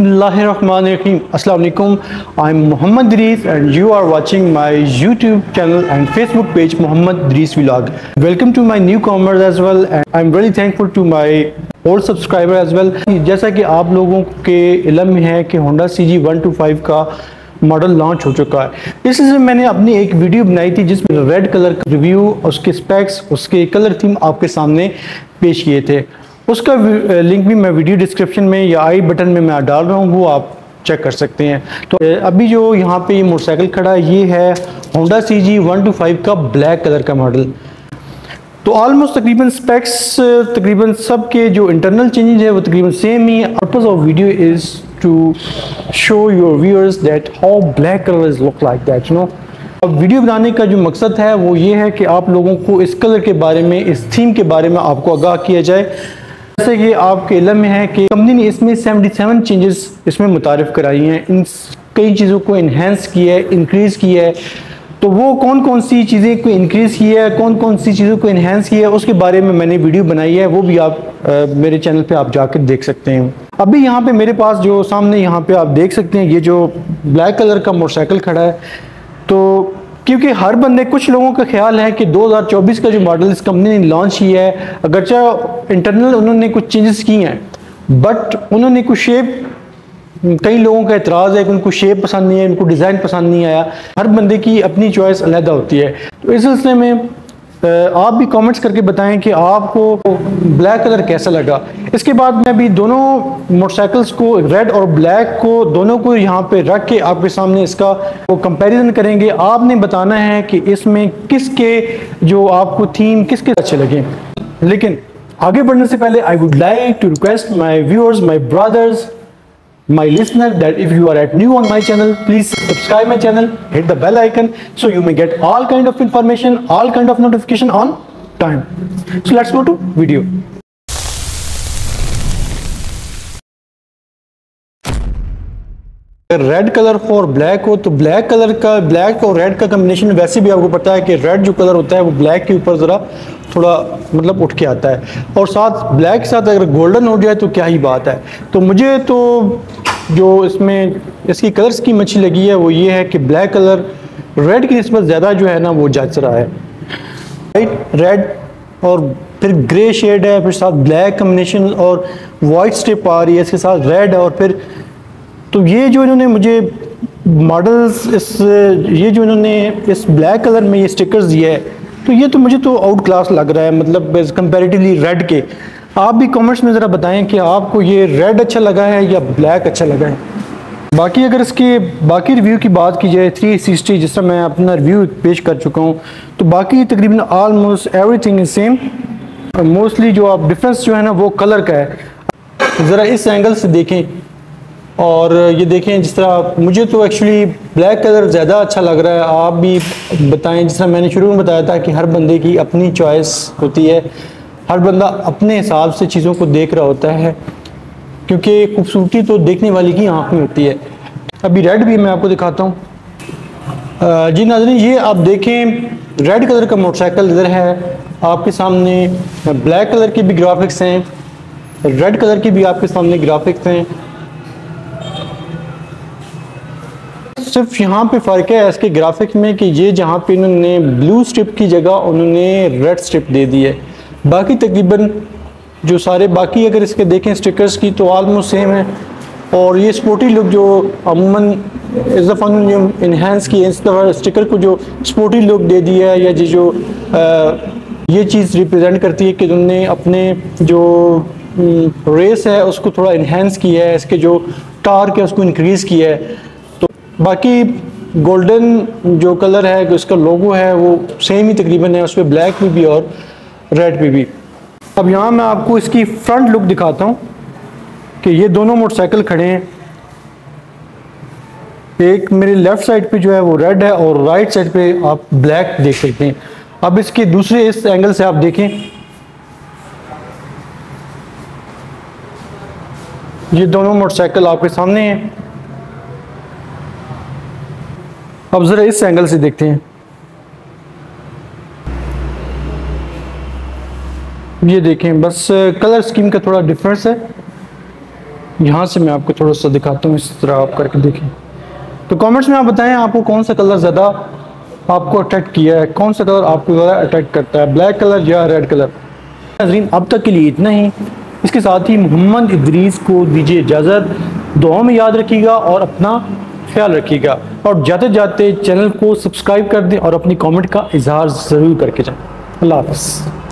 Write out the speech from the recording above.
बसमिल्लाम Allam I am Mohammad Daris and you are watching my YouTube channel and Facebook page Mohammad Daris vlog welcome to my new comers as well and I am very thankful to my old subscriber as well जैसा कि आप लोगों के इलम है कि Honda C जी का model launch हो चुका है। इसलिए मैंने अपनी एक वीडियो बनाई थी जिसमें रेड कलर का रिव्यू उसके स्पैक्स उसके कलर थीम आपके सामने पेश किए थे। उसका लिंक भी मैं वीडियो डिस्क्रिप्शन में या आई बटन में मैं डाल रहा हूँ, वो आप चेक कर सकते हैं। तो अभी जो यहाँ पे ये मोटरसाइकिल खड़ा है, ये है Honda C G one two five का ब्लैक कलर का मॉडल तो ऑलमोस्ट तकरीबन स्पेक्स तकरीबन सब के जो इंटरनल चेंजेस है, वो तकरीबन same he purpose of video is to show your viewers that how black colour is look like that no अब वीडियो बनाने का जो मकसद है, वो ये है कि आप लोगों को इस कलर के बारे में, इस थीम के बारे में आपको आगाह किया जाए। जैसे कि आपके इलम में है कि कंपनी ने इसमें 77 चेंजेस इसमें मुतारफ़ कराई हैं। इन कई चीज़ों को इन्हेंस किया है इंक्रीज़ किया है। तो वो कौन कौन सी चीज़ें को इंक्रीज़ की है कौन कौन सी चीज़ों को इन्हेंस किया है उसके बारे में मैंने वीडियो बनाई है। वो भी आप आ, मेरे चैनल पे आप जाकर देख सकते हैं। अभी यहाँ पे मेरे पास जो सामने यहाँ पे आप देख सकते हैं ये जो ब्लैक कलर का मोटरसाइकिल खड़ा है। तो क्योंकि हर बंदे, कुछ लोगों का ख्याल है कि 2024 का जो मॉडल इस कंपनी ने लॉन्च किया है, अगरचे इंटरनल उन्होंने कुछ चेंजेस किए हैं बट उन्होंने कुछ शेप कई लोगों का एतराज़ है कि उनको शेप पसंद नहीं है उनको डिज़ाइन पसंद नहीं आया। हर बंदे की अपनी चॉइस अलहदा होती है। तो इस सिलसिले में आप भी कमेंट्स करके बताएँ कि आपको ब्लैक कलर कैसा लगा। इसके बाद मैं अभी दोनों मोटरसाइकिल्स को रेड और ब्लैक को दोनों को यहाँ पे रख के आपके सामने इसका वो कंपैरिजन करेंगे। आपने बताना है कि इसमें किसके जो आपको थीम किसके अच्छे लगे। लेकिन आगे बढ़ने से पहले I would like to request my viewers my brothers my listener that if you are at new on my channel please subscribe my channel hit the bell icon so you may get all kind of information all kind of notification on time. So let's go to video red colour हो और black हो तो black colour का black और red का combination वैसे भी आपको पता है कि रेड जो कलर होता है, वो ब्लैक के ऊपर ज़रा थोड़ा मतलब उठ के आता है। और साथ ब्लैक के साथ अगर गोल्डन हो जाए तो क्या ही बात है। तो मुझे तो जो इसमें, इसकी कलर्स की मच्छी लगी है, वो ये है कि ब्लैक कलर रेड की नस्बत ज़्यादा जो है ना, वो जच रहा है। वाइट रेड और फिर ग्रे शेड है, फिर साथ ब्लैक कम्बिनेशन और वाइट स्टेप आ रही है, इसके साथ रेड और फिर तो ये जो इन्होंने मुझे मॉडल्स इस, ये जो इन्होंने इस ब्लैक कलर में ये स्टिकर्स दिए है तो ये तो मुझे तो आउट क्लास लग रहा है मतलब कंपैरेटिवली रेड के। आप भी कमेंट्स में ज़रा बताएँ कि आपको ये रेड अच्छा लगा है या ब्लैक अच्छा लगा है। बाकी अगर इसके बाकी रिव्यू की बात की जाए थ्री सिक्सटी जिस मैं अपना रिव्यू पेश कर चुका हूँ तो बाकी तकरीबन almost everything is same mostly जो आप डिफरेंस जो है ना, वो कलर का है। ज़रा इस एंगल से देखें। और ये देखें, जिस तरह मुझे तो एक्चुअली ब्लैक कलर ज़्यादा अच्छा लग रहा है। आप भी बताएँ, जिस तरह मैंने शुरू में बताया था कि हर बंदे की अपनी चॉइस होती है। हर बंदा अपने हिसाब से चीज़ों को देख रहा होता है, क्योंकि खूबसूरती तो देखने वाली की आँख में होती है। अभी रेड भी मैं आपको दिखाता हूँ। जी नाजरीन, ये आप देखें रेड कलर का मोटरसाइकिल इधर है। आपके सामने ब्लैक कलर की भी ग्राफिक्स हैं। रेड कलर की भी आपके सामने ग्राफिक्स हैं। सिर्फ़ यहाँ पे फ़र्क है इसके ग्राफिक में कि ये जहाँ पे इन्होंने ब्लू स्ट्रिप की जगह उन्होंने रेड स्ट्रिप दे दी है। बाकी तकरीबन जो सारे बाकी अगर इसके देखें स्टिकर्स की तो आलमोस्ट सेम है। और ये स्पोर्टी लुक जो अमूमन इस दफ़ा उन्होंने इन्हेंस की इस दफ़ा स्टिकर को जो स्पोर्टी लुक दे दिया है या जी जो आ, ये चीज़ रिप्रेजेंट करती है कि उन्होंने अपने जो रेस है उसको थोड़ा इन्हेंस किया है इसके जो टार्क है उसको इंक्रीज़ किया है। बाकी गोल्डन जो कलर है, उसका लोगो है, वो सेम ही तकरीबन है उसमें ब्लैक पे भी और रेड पे भी। अब यहाँ मैं आपको इसकी फ्रंट लुक दिखाता हूँ कि ये दोनों मोटरसाइकिल खड़े हैं। एक मेरे लेफ़्ट साइड पे जो है, वो रेड है और राइट साइड पे आप ब्लैक देख सकते हैं। अब इसके दूसरे इस एंगल से आप देखें। ये दोनों मोटरसाइकिल आपके सामने हैं। अब ज़रा इस एंगल से देखते हैं। ये देखें, बस कलर स्कीम का थोड़ा डिफरेंस है। यहाँ से मैं आपको थोड़ा सा दिखाता हूँ, इस तरह आप करके देखें। तो कमेंट्स में आप बताएँ, आपको कौन सा कलर ज़्यादा आपको अट्रैक्ट किया है? कौन सा कलर आपको ज़्यादा अट्रैक्ट करता है? ब्लैक कलर या रेड कलर नजरीन, अब तक के लिए इतना ही। इसके साथ ही मोहम्मद इदरीस को दीजिए इजाज़त। दुआ में याद रखिएगा और अपना ख्याल रखिएगा और जाते जाते चैनल को सब्सक्राइब कर दें और अपनी कमेंट का इजहार ज़रूर करके जाएँ। अल्लाह हाफ़